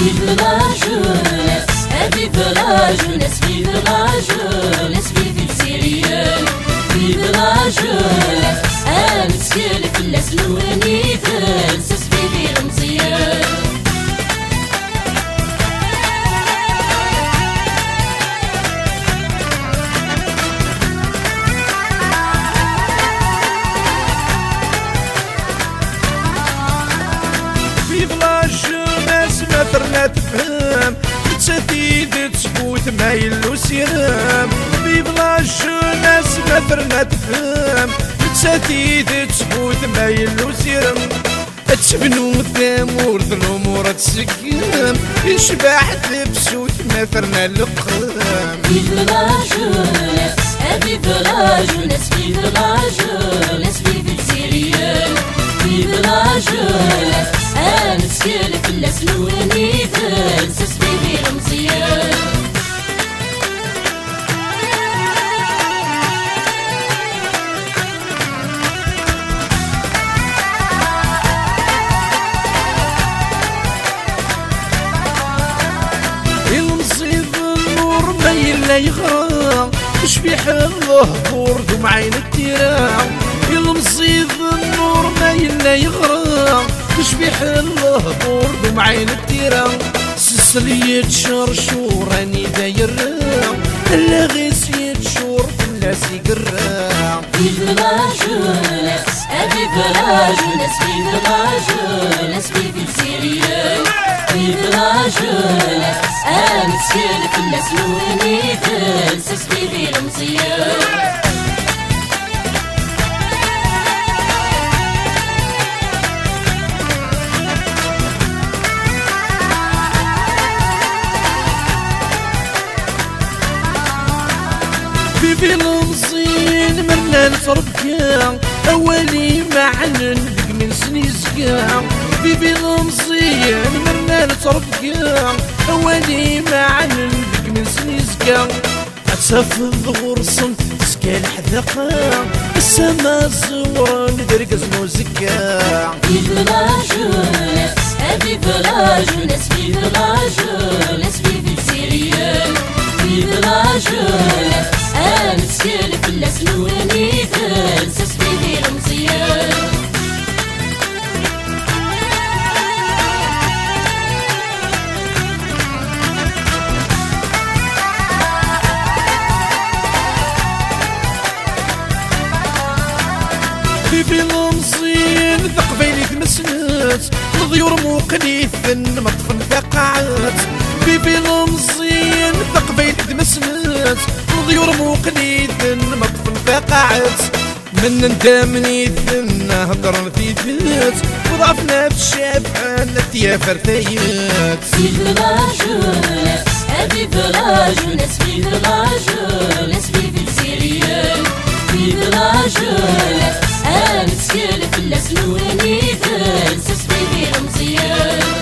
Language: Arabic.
Vive la jeunesse, vive la jeunesse, vive la jeunesse, vive le sérieux. مثرنا تفهم. تسديد تسبوت ما يلو سيرام في بلا جوناس مثرنا تفهم. تسديد تسبوت ما يلو سيرام تبنو ثامور الأمور تسكم يشبح تبسوت مثرنا اللقام في بلا جوناس في بلا جوناس في بلا جوناس في السيريان في بلا جوناس مسكين في الناس لوني ما يلا يغرى مش في حله برد ومعين التيرا المصيب النور ما يلا يغرى مش بيحله برد ومعين التيرا سسلية شرشور راني داير لا غيس يتشور لا سيقرا في بلاجونس ابي بلاجونس في بلاجونس في سيريا في بلاجونس مسكين في الناس لوني تنسس في المزيان في المصين مرنا نصرفك أولي معنا نبق من سنيسك في في المصين مرنا نصرفك أولي معنا نبق من سنيسك أتسف الظهور صنت سكال حذقا السما الزورة ندرقز موزكا في بلاجونس أبي بلاجونس في بلاجونس في سيريان في بلاجونس مسكين في الناس تنسس في المصين ثقبيني تمسنت الضيور موقنيث مطفن ثقعت. في المصين ثقبيني تمسنت الضيور موقنيث مطفن ثقعت. من ندامني ثم هضر في ثيت وضعفنا بالشافعة يا فرثيت. في بلاجونس أبي بلاجونس في بلاجونس الناس نوني فلسس بيدي رمزيان.